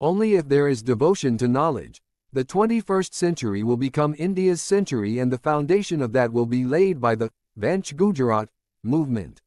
Only if there is devotion to knowledge, the 21st century will become India's century and the foundation of that will be laid by the Vanche Gujarat movement.